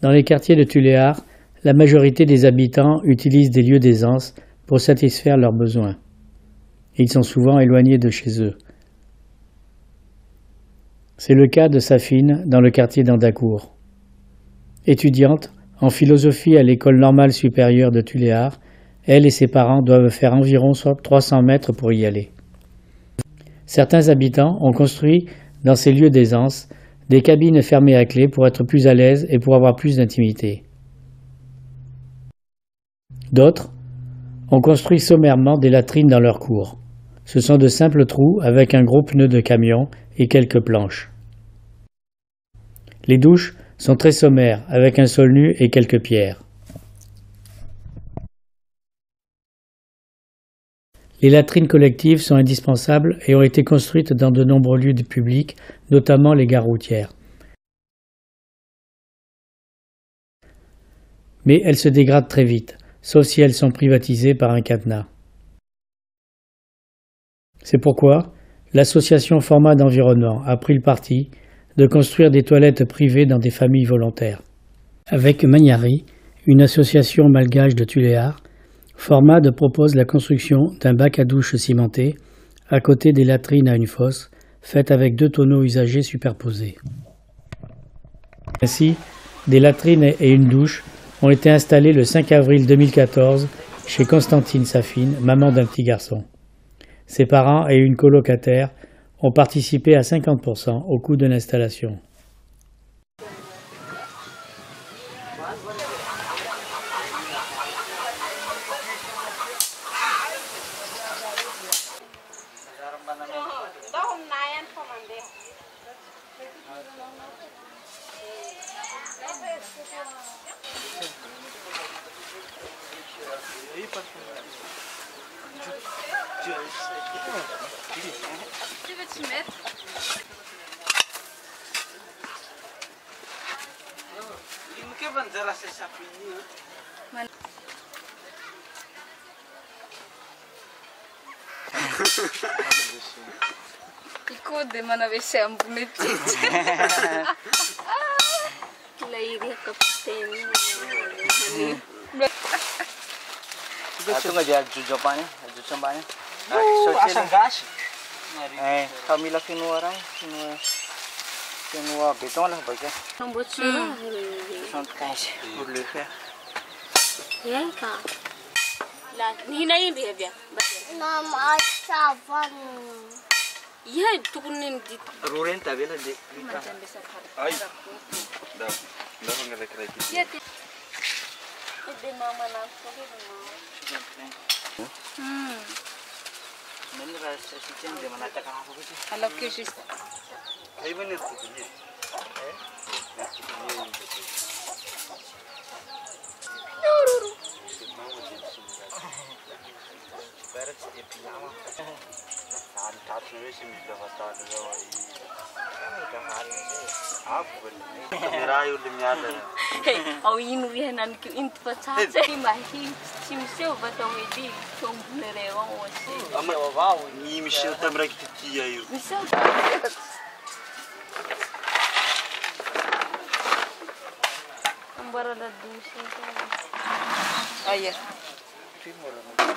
Dans les quartiers de Tuléar, la majorité des habitants utilisent des lieux d'aisance pour satisfaire leurs besoins. Ils sont souvent éloignés de chez eux. C'est le cas de Safine dans le quartier d'Andacourt. Étudiante en philosophie à l'école normale supérieure de Tuléar, elle et ses parents doivent faire environ 300 mètres pour y aller. Certains habitants ont construit dans ces lieux d'aisance des cabines fermées à clé pour être plus à l'aise et pour avoir plus d'intimité. D'autres ont construit sommairement des latrines dans leur cours. Ce sont de simples trous avec un gros pneu de camion et quelques planches. Les douches sont très sommaires avec un sol nu et quelques pierres. Les latrines collectives sont indispensables et ont été construites dans de nombreux lieux publics, notamment les gares routières. Mais elles se dégradent très vite, sauf si elles sont privatisées par un cadenas. C'est pourquoi l'association Format d'environnement a pris le parti de construire des toilettes privées dans des familles volontaires. Avec Magnari, une association malgache de Tuléar, Formad propose la construction d'un bac à douche cimenté à côté des latrines à une fosse, faite avec deux tonneaux usagés superposés. Ainsi, des latrines et une douche ont été installées le 5 avril 2014 chez Constantine Safine, maman d'un petit garçon. Ses parents et une colocataire ont participé à 50% au coût de l'installation. panjarase sapinya. Il code ma n'avesse un punettito. Lei riesce a Itu nggak jawabannya, aju cembanya. Gas. Eh, kami lagi kinua orang, kinua, betul lah baiknya. Nombor 75 voor Leuven. Jenka. hinayin bihe biya. Nam aşağı van. Ya tukunin dit. Ruren tabi la de. Ay. Da. Da hangi de kreki. Ya te. Ebe mama lan sokuyor mu? Hmm. Ben de rastı çiçeğim de bana takana kokuyor. Alo köşesi. Hayvan ne kokuyor? Eh? Ne kokuyor? أو ينوي هنا نكو انت فتحت ما هي تمشي وبتويدي توم بلريوان وشي أما واو ني مشي تمرك تتيا يو مشي برا للدوشة أير في مرة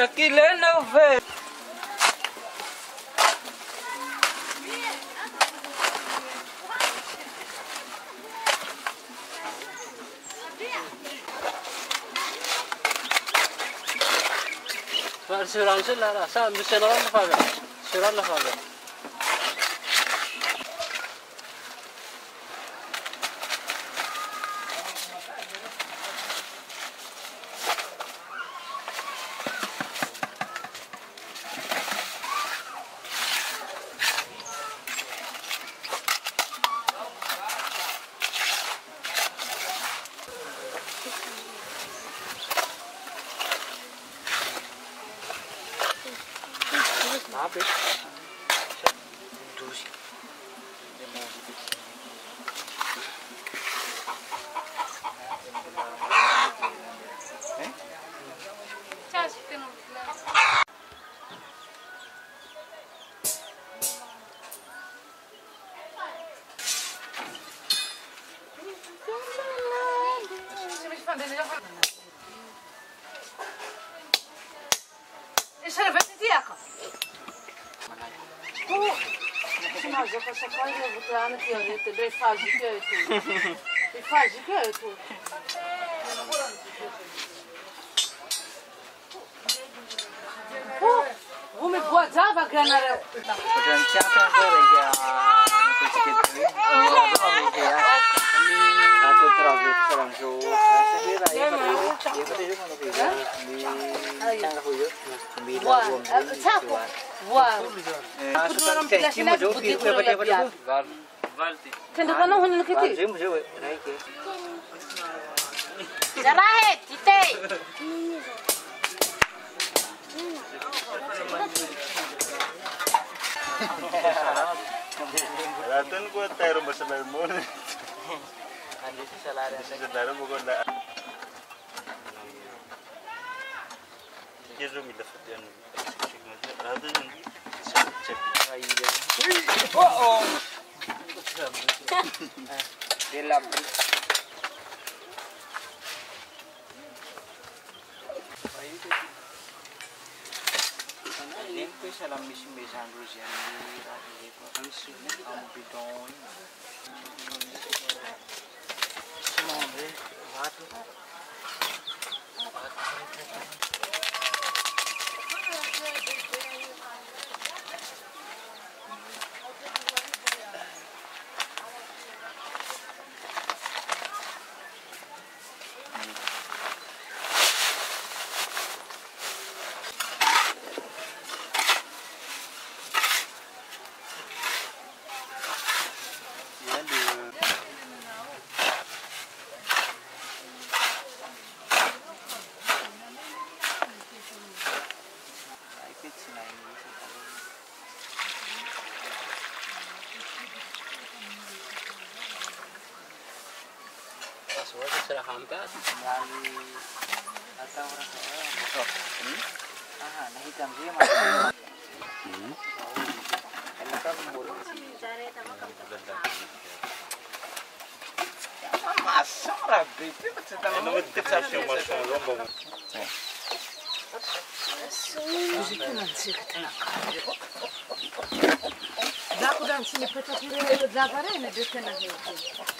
لكي لا نوفي سيران سلا لا سام سيران لفاقا سيران لفاقا abre. Mas eu passei com a Ana Piori, te dei faz de que E faz de que tu? Vumi podzava granara. Granara, granara. Ratan ko tayo masalal mo. అందించి సలారీ ముగ్గురు గిజు మిల్ల సుద్దాను రాదు చెప్పి ఓ Thank you. sudah hampir. Dari atau orang tua. Hmm. Aha, nah is Ma sarà bene, ma c'è tanto... E non mi ti faccio un po' solo, un po' un po'. Sì. Sì. Sì. Sì. Sì. Sì. Sì. Sì. Sì. Sì. Sì. Sì. Sì. Sì. Sì.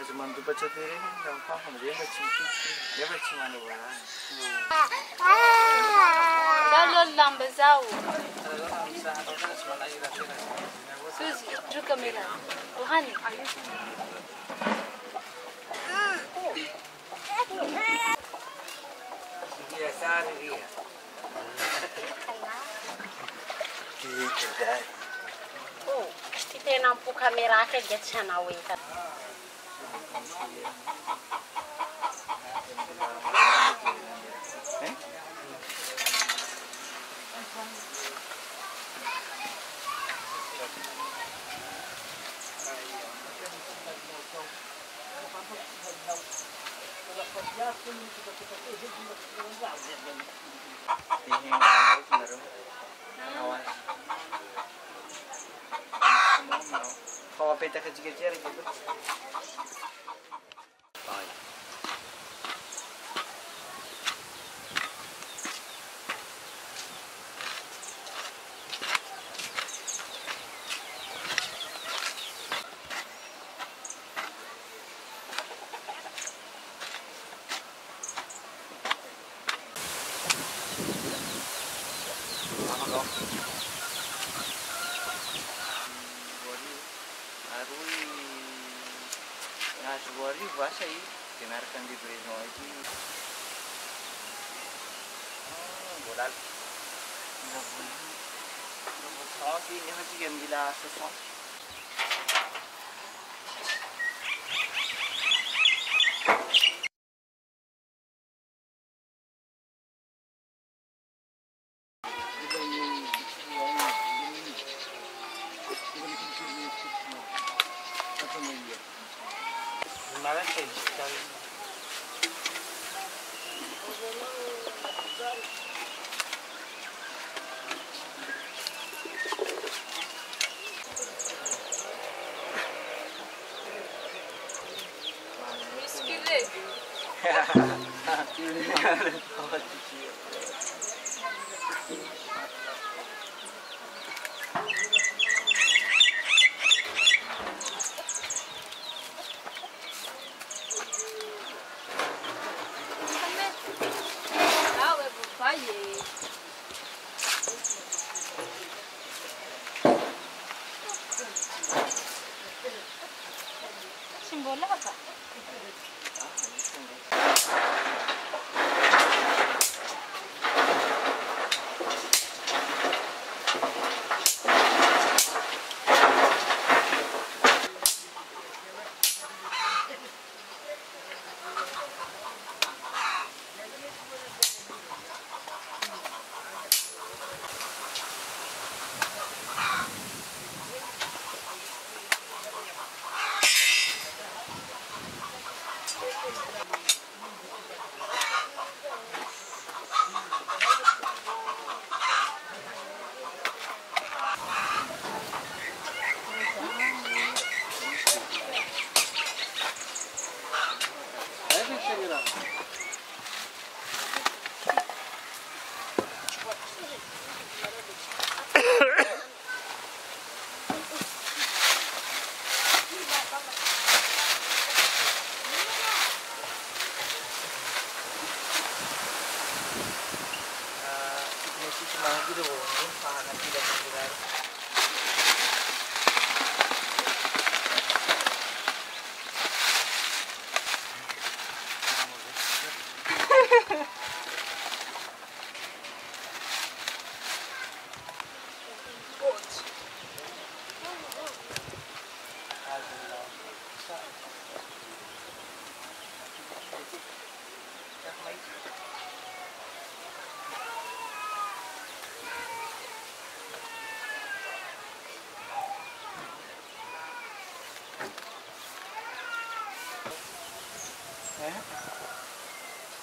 하지만 누가 저 때리는 거 하면 얘가 지금 얘가 지금 하는 거야. لا لا عم بزعق سوزي شو كاميرا وهاني يا ساري بيها كيف تدعي؟ Oh, اشتي تينا بو كاميرا كجت شناوي Kalau peta kecil-kecil gitu. Januari puasa ya dengarkan di Breno itu hmm, bulan enggak bulan enggak bulan ini haji yang bila sesuatu Thank you. Nada que está Mis gibi.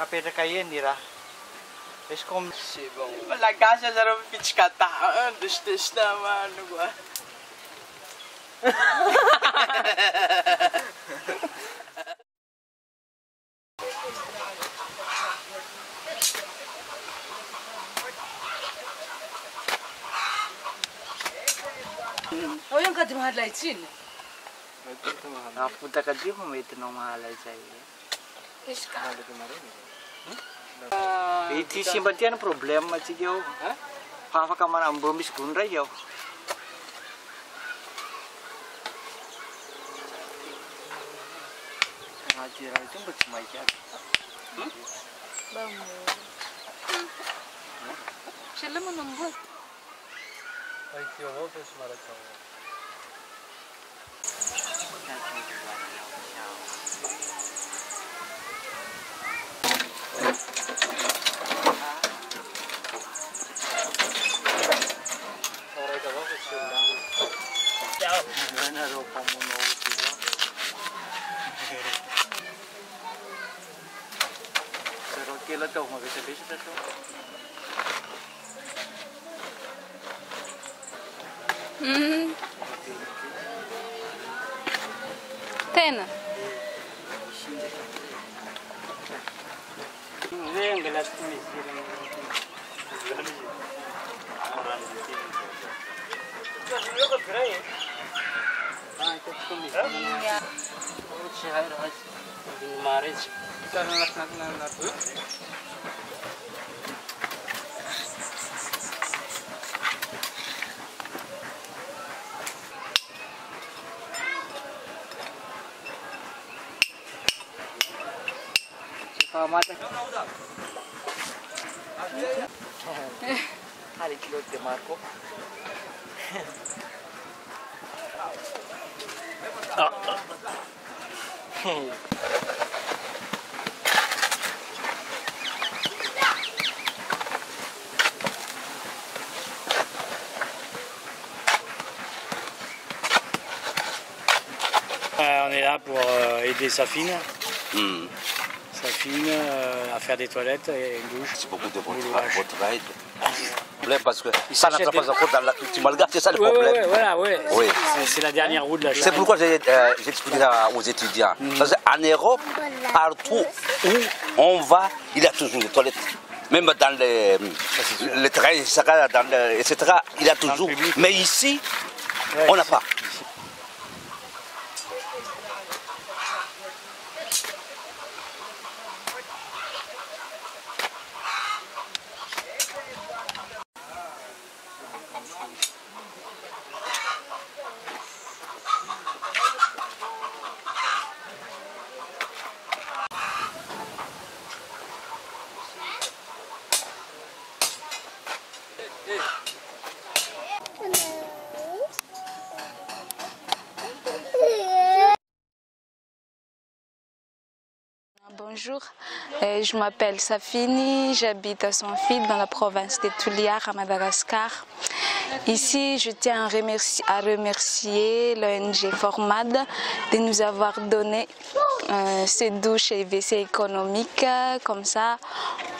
capeta caienira. Eles comem. La gaja já era um pitcata antes de estar, mano. Hoy ang kadri mahal ay chin. Ang é kadri mo may tinong mahal ay sa'yo. Iska. Mahal ka. Iti simpatian problem mati jau. Hafa kamar ambon bis kunra jau. Ngaji itu bet mai ja. Bang. Selam nombor. Ai ti ovo pes maratau. Thank you. Zeng gelas tuli. Orang di sini. Jadi kau berani? Ah, itu tuli. Iya. Oh, cahaya ras. Marriage. Kita nak nak nak nak. Pamata. Hari kilo de Marco. On est là pour euh, aider Safine, Hmm. Euh, à faire des toilettes et une douche. C'est beaucoup de. Problème parce que Il ça n'entre pas encore dans la culture malgache, c'est ça le problème. voilà. Oui. C'est- la dernière roue de la C'est pourquoi j'ai euh, expliqué ça aux étudiants. Parce qu'en Europe, partout où on va, il y a toujours des toilettes. Même dans les, les trains, etc., dans le- etc., il y a toujours. Mais ici, Ouais, on n'a pas. Bonjour, Euh, je m'appelle Safini, j'habite à Sanfil dans la province de Tuliar à Madagascar. Ici, je tiens à remercier, à remercier l'ONG Formad de nous avoir donné euh, ces douches et WC économiques. Comme ça,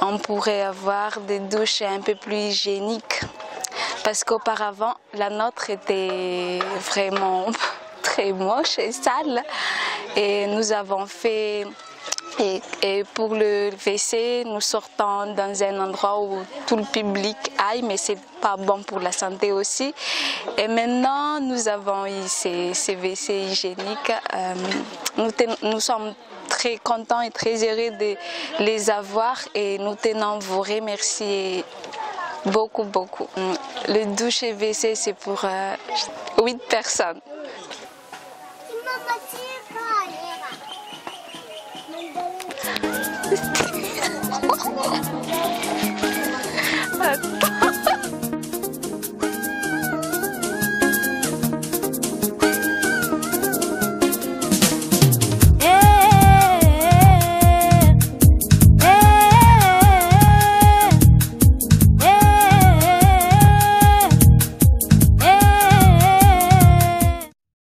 on pourrait avoir des douches un peu plus hygiéniques. Parce qu'auparavant, la nôtre était vraiment très moche et sale. Et nous avons fait et, et pour le WC, nous sortons dans un endroit où tout le public aille, mais c'est pas bon pour la santé aussi. Et maintenant, nous avons ces, ces WC hygiéniques. Euh, nous, nous sommes très contents et très heureux de les avoir et nous tenons à vous remercier beaucoup, beaucoup. Le douche et WC, c'est pour euh, 8 personnes. 哎们